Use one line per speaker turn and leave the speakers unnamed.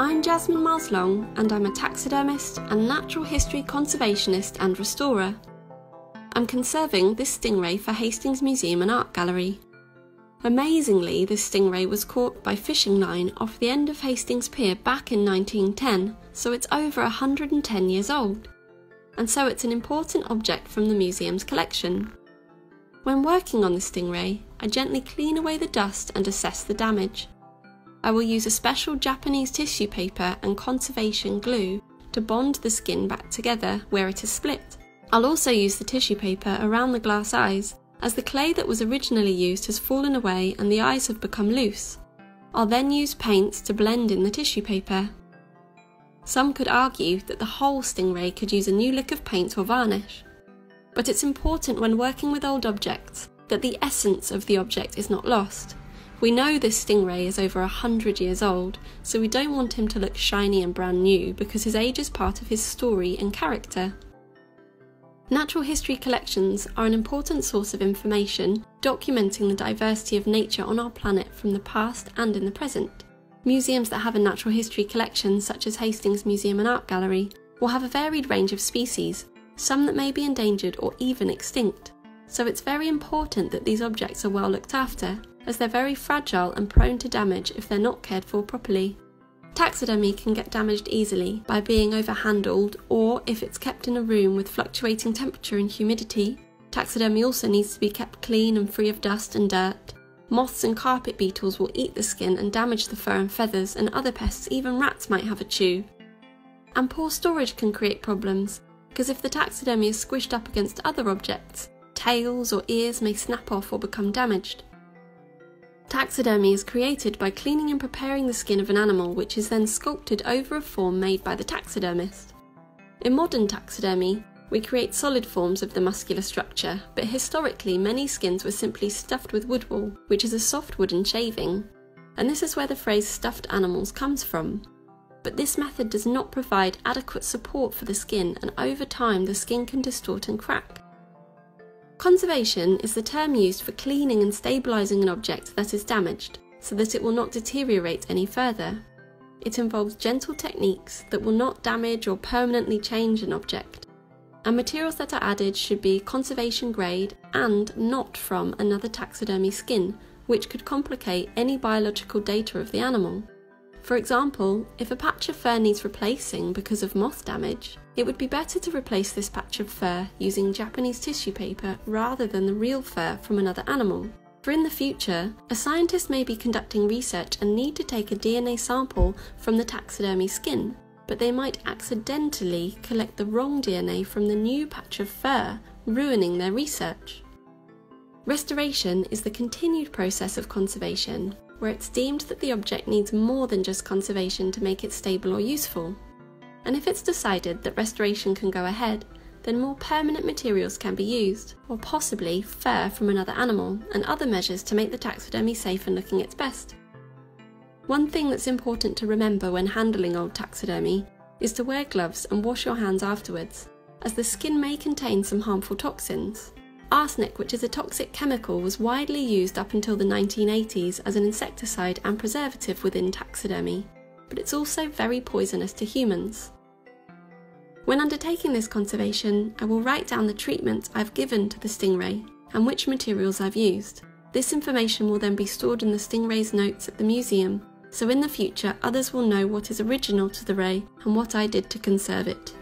I'm Jazmine Miles-Long, and I'm a taxidermist and natural history conservationist and restorer. I'm conserving this stingray for Hastings Museum and Art Gallery. Amazingly, this stingray was caught by fishing line off the end of Hastings Pier back in 1910, so it's over 110 years old. And so it's an important object from the museum's collection. When working on the stingray, I gently clean away the dust and assess the damage. I will use a special Japanese tissue paper and conservation glue to bond the skin back together where it is split. I'll also use the tissue paper around the glass eyes as the clay that was originally used has fallen away and the eyes have become loose. I'll then use paints to blend in the tissue paper. Some could argue that the whole stingray could use a new lick of paint or varnish. But it's important when working with old objects that the essence of the object is not lost. We know this stingray is over a hundred years old, so we don't want him to look shiny and brand new because his age is part of his story and character. Natural history collections are an important source of information documenting the diversity of nature on our planet from the past and in the present. Museums that have a natural history collection, such as Hastings Museum and Art Gallery, will have a varied range of species, some that may be endangered or even extinct. So it's very important that these objects are well looked after as they're very fragile and prone to damage if they're not cared for properly. Taxidermy can get damaged easily by being overhandled or if it's kept in a room with fluctuating temperature and humidity. Taxidermy also needs to be kept clean and free of dust and dirt. Moths and carpet beetles will eat the skin and damage the fur and feathers, and other pests, even rats, might have a chew. And poor storage can create problems, because if the taxidermy is squished up against other objects, tails or ears may snap off or become damaged. Taxidermy is created by cleaning and preparing the skin of an animal, which is then sculpted over a form made by the taxidermist. In modern taxidermy, we create solid forms of the muscular structure, but historically many skins were simply stuffed with wood wool, which is a soft wooden shaving. And this is where the phrase stuffed animals comes from. But this method does not provide adequate support for the skin, and over time the skin can distort and crack. Conservation is the term used for cleaning and stabilising an object that is damaged so that it will not deteriorate any further. It involves gentle techniques that will not damage or permanently change an object. And materials that are added should be conservation grade and not from another taxidermy skin, which could complicate any biological data of the animal. For example, if a patch of fur needs replacing because of moth damage, it would be better to replace this patch of fur using Japanese tissue paper rather than the real fur from another animal. For in the future, a scientist may be conducting research and need to take a DNA sample from the taxidermy skin, but they might accidentally collect the wrong DNA from the new patch of fur, ruining their research. Restoration is the continued process of conservation, where it's deemed that the object needs more than just conservation to make it stable or useful. And if it's decided that restoration can go ahead, then more permanent materials can be used, or possibly fur from another animal, and other measures to make the taxidermy safe and looking its best. One thing that's important to remember when handling old taxidermy is to wear gloves and wash your hands afterwards, as the skin may contain some harmful toxins. Arsenic, which is a toxic chemical, was widely used up until the 1980s as an insecticide and preservative within taxidermy, but it's also very poisonous to humans. When undertaking this conservation, I will write down the treatment I've given to the stingray and which materials I've used. This information will then be stored in the stingray's notes at the museum, so in the future others will know what is original to the ray and what I did to conserve it.